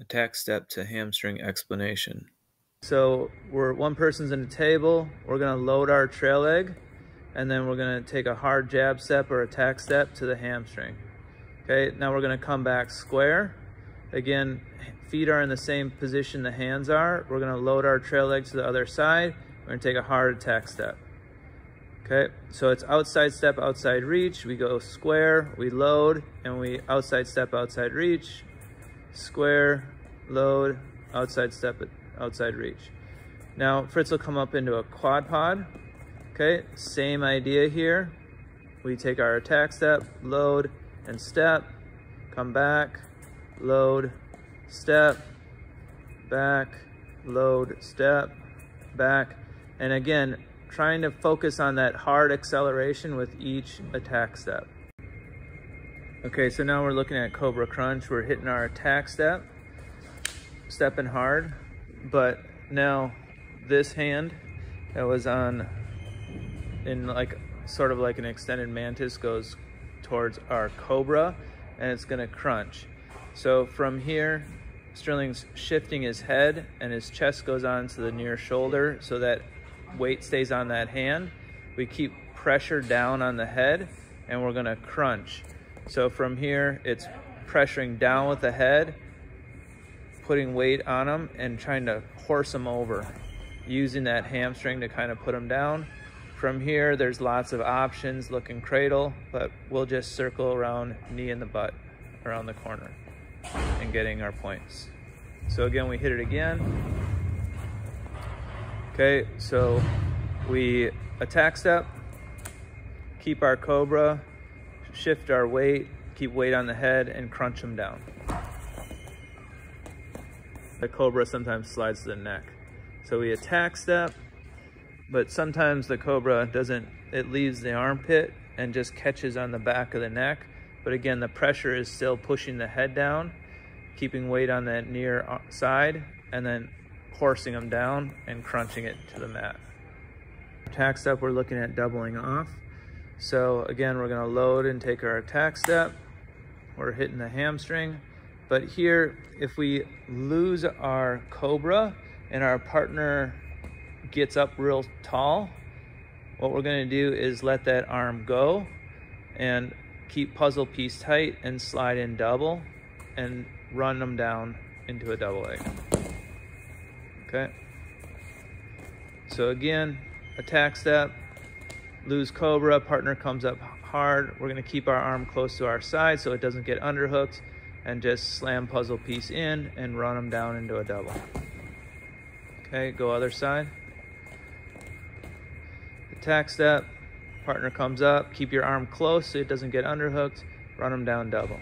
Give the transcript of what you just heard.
Attack step to hamstring explanation. So we're one person's in a table. We're gonna load our trail leg, and then we're gonna take a hard jab step or attack step to the hamstring. Okay, now we're gonna come back square. Again, feet are in the same position the hands are. We're gonna load our trail leg to the other side. We're gonna take a hard attack step. Okay, so it's outside step, outside reach. We go square, we load, and we outside step, outside reach, square, load, outside step, outside reach. Now Fritz will come up into a quad pod. Okay, same idea here. We take our attack step, load, and step, come back, load, step, back, load, step, back. And again, trying to focus on that hard acceleration with each attack step. Okay, so now we're looking at Cobra Crunch. We're hitting our attack step, stepping hard, but now this hand that was on in like sort of like an extended mantis goes towards our Cobra and it's gonna crunch. So from here, Sterling's shifting his head and his chest goes on to the near shoulder so that weight stays on that hand. We keep pressure down on the head and we're gonna crunch. So from here, it's pressuring down with the head, putting weight on them and trying to horse them over, using that hamstring to kind of put them down. From here, there's lots of options, looking cradle, but we'll just circle around knee in the butt around the corner and getting our points. So again, we hit it again. Okay, so we attack step, keep our cobra, shift our weight, keep weight on the head, and crunch them down. The cobra sometimes slides to the neck. So we attack step, but sometimes the cobra doesn't, it leaves the armpit and just catches on the back of the neck. But again, the pressure is still pushing the head down, keeping weight on that near uh, side, and then horsing them down and crunching it to the mat. Attack step, we're looking at doubling off. So again, we're gonna load and take our attack step. We're hitting the hamstring. But here, if we lose our cobra and our partner gets up real tall, what we're gonna do is let that arm go and keep puzzle piece tight and slide in double and run them down into a double leg. Okay. So again, attack step, lose cobra, partner comes up hard. We're gonna keep our arm close to our side so it doesn't get underhooked and just slam puzzle piece in and run them down into a double. Okay, go other side. Attack step, partner comes up, keep your arm close so it doesn't get underhooked, run them down double.